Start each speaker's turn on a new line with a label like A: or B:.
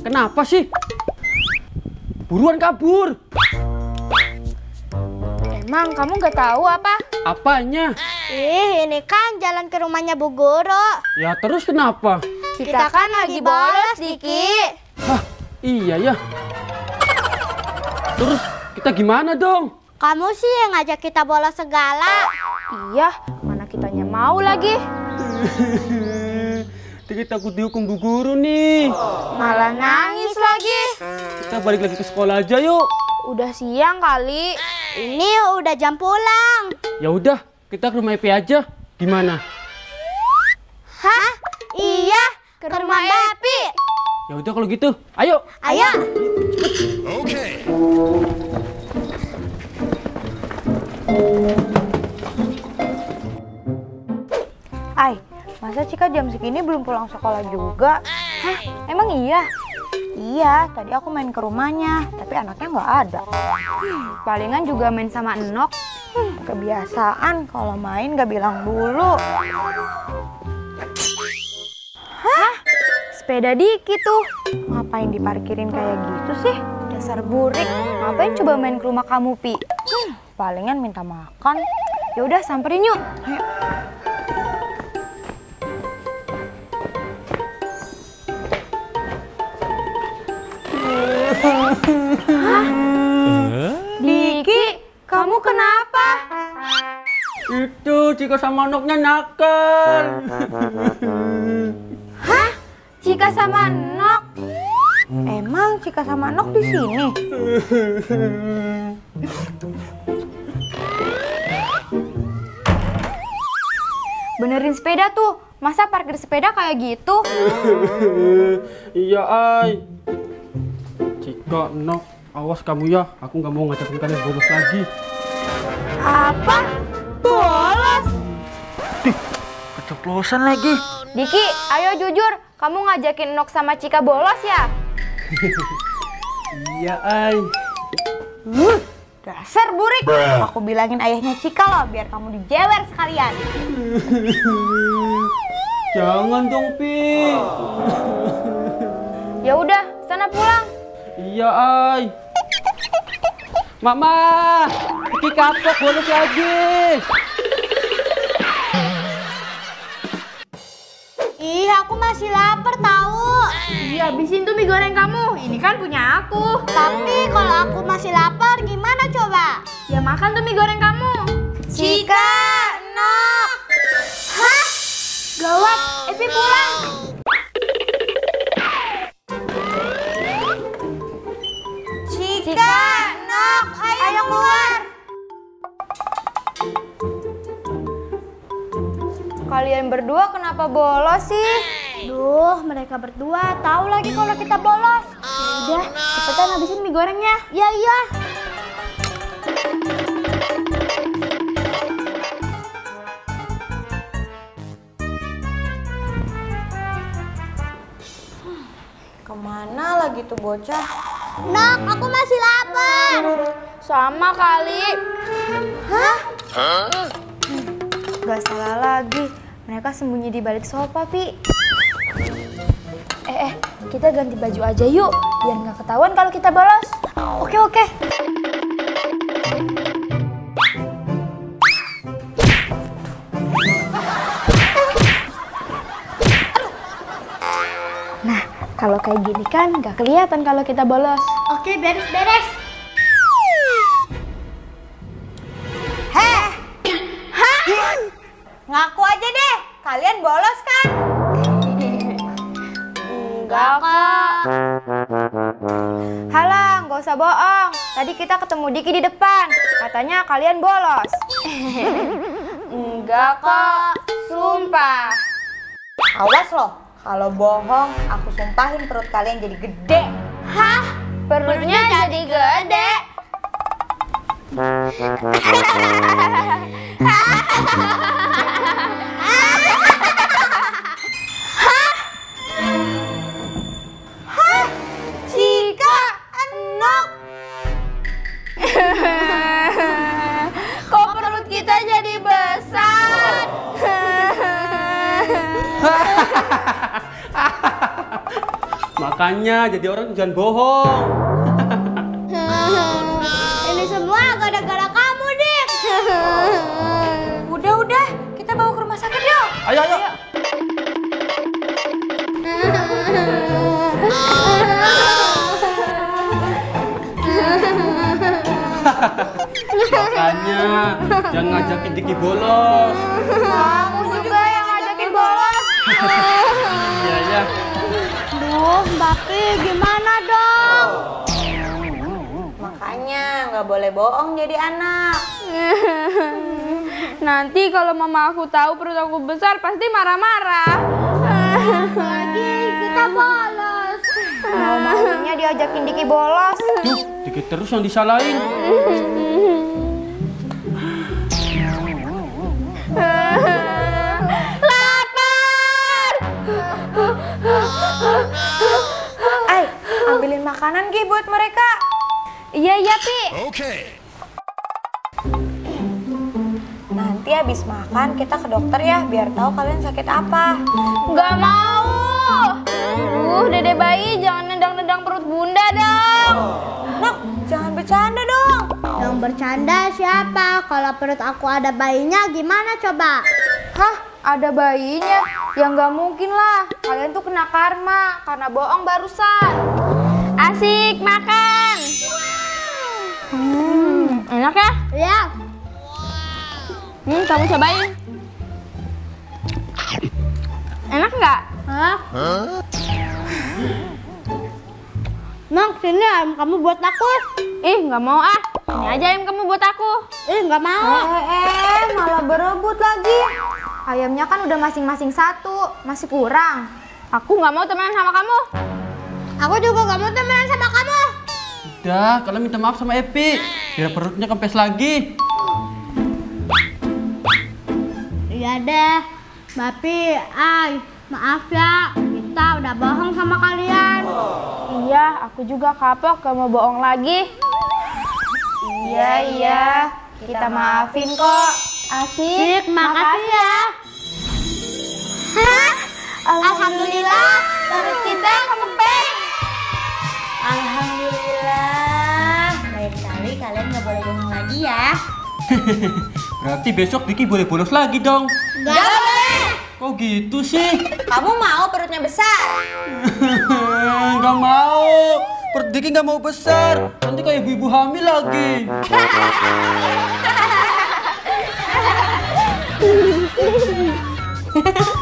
A: Kenapa sih? Buruan kabur.
B: Emang kamu nggak tahu apa?
A: Apanya?
C: Ih, ini kan jalan ke rumahnya Bu Guru.
A: Ya terus kenapa?
B: Kita, kan lagi bolos, Diki.
A: Hah, iya ya. Terus kita gimana dong?
C: Kamu sih yang ngajak kita bolos segala.
B: Iya, mana kitanya mau lagi.
A: Kita takut dihukum bu guru nih.
B: Malah nangis lagi.
A: Kita balik lagi ke sekolah aja yuk.
B: Udah siang kali.
C: Ini udah jam pulang.
A: Ya udah, kita ke rumah Epi aja. Gimana?
C: Hah? Iya, ke rumah Epi.
A: Ya udah kalau gitu, ayo.
C: Ayo.
D: Segini belum pulang sekolah juga?
B: Hah, emang iya?
D: Iya, tadi aku main ke rumahnya, tapi anaknya nggak ada.
B: Palingan juga main sama Enok.
D: Hmm, kebiasaan kalau main nggak bilang dulu.
B: Sepeda Diki tuh.
D: Ngapain diparkirin kayak gitu sih?
B: Dasar burik. Ngapain coba main ke rumah kamu, Pi?
D: Hmm, palingan minta makan.
B: Ya udah samperin yuk. Diki,
A: Cika sama Noknya nakal.
B: Hah? Cika sama Nok?
D: Emang Cika sama Nok di sini?
B: Benerin sepeda tuh. Masa parkir sepeda kayak gitu?
A: iya, Ay. Cika, Nok, awas kamu ya. Aku nggak mau ngajakin kalian bolos lagi.
B: Apa? Bolos?
A: Keceplosan lagi.
B: Diki, ayo jujur. Kamu ngajakin Nok sama Cika bolos ya?
A: Iya, Ay.
D: Dasar burik. Aku bilangin ayahnya Cika loh, biar kamu dijewer sekalian.
A: Jangan dong, Pi.
B: Ya udah, sana pulang.
A: Iya, Ay. Mama, Ki kapok bolos lagi.
C: Ih, aku masih lapar tahu.
B: Iya, habisin tuh mie goreng kamu. Ini kan punya aku.
C: Tapi kalau aku masih lapar, gimana coba?
B: Ya makan tuh mie goreng kamu.
C: Cika, Nok. Hah?
B: Gawat, Epi pulang. Kalian berdua kenapa bolos sih?
C: Duh, mereka berdua tahu lagi kalau kita bolos.
B: Udah, cepetan habisin mie gorengnya.
C: Ya, iya.
D: Ke mana lagi tuh bocah?
C: Nok, aku masih lapar.
B: Sama kali.
C: Hah?
B: Gak salah lagi. Mereka sembunyi di balik sofa, Pi. Eh, eh, kita ganti baju aja yuk. Biar nggak ketahuan kalau kita bolos. Oke, oke. Nah, kalau kayak gini kan nggak kelihatan kalau kita bolos.
C: Oke, beres-beres.
D: Kalian bolos kan?
B: Enggak, Kak. Halah, nggak usah bohong. Tadi kita ketemu Diki di depan. Katanya kalian bolos. Enggak, Kak. Sumpah.
D: Awas loh, kalau bohong aku sumpahin perut kalian jadi gede.
B: Hah? Perutnya jadi gede.
C: Cika,
A: Makanya jadi orang jangan bohong.
C: Ini semua gara-gara kamu, Dik.
D: Udah, udah. Kita bawa ke rumah sakit yuk.
A: Ayo, ayo. Makanya jangan ngajakin Diki bolos.
B: Kamu juga yang ngajakin bolos.
A: Iya, iya.
C: Duh, Mbak Pi, gimana dong?
D: Makanya nggak boleh bohong jadi anak.
B: Nanti kalau mama aku tahu perut aku besar pasti marah-marah.
C: Lagi kita bolos.
B: Mau-maunya diajakin Diki bolos.
A: Duh, Diki terus yang disalahin.
D: makanan Gi buat mereka.
B: Iya, iya, Pi.
D: Nanti habis makan kita ke dokter ya, biar tahu kalian sakit apa.
B: Nggak mau. Uh, dede bayi jangan nendang-nendang perut bunda dong.
D: Nok, jangan bercanda dong.
C: Yang bercanda siapa? Kalau perut aku ada bayinya gimana coba?
B: Hah, ada bayinya? Ya nggak mungkin lah. Kalian tuh kena karma karena bohong barusan. Kamu cobain. Enak nggak?
C: Hah? Nong, sini ayam kamu buat aku.
B: Ih, nggak mau ah. Ini aja yang kamu buat aku.
C: Ih, nggak mau.
D: Eh, eh, malah berebut lagi.
B: Ayamnya kan udah masing-masing satu, masih kurang. Aku nggak mau temenan sama kamu.
C: Aku juga gak mau temenan sama kamu.
A: Udah, kalian minta maaf sama Epi. Biar perutnya kempes lagi.
C: Deh, tapi ay, maaf ya, kita udah bohong sama kalian.
B: Iya, aku juga kapok gak mau bohong lagi. Iya, iya. Kita maafin kok. Asik,
C: Sik, makasih ya.
B: Alhamdulillah, perut kita kempes.
D: Alhamdulillah.
A: Berarti besok Diki boleh bolos lagi dong.
C: Gak boleh.
A: Kok gitu sih?
D: Kamu mau perutnya besar?
A: Gak mau. Perut Diki gak mau besar. Nanti kayak ibu-ibu hamil lagi.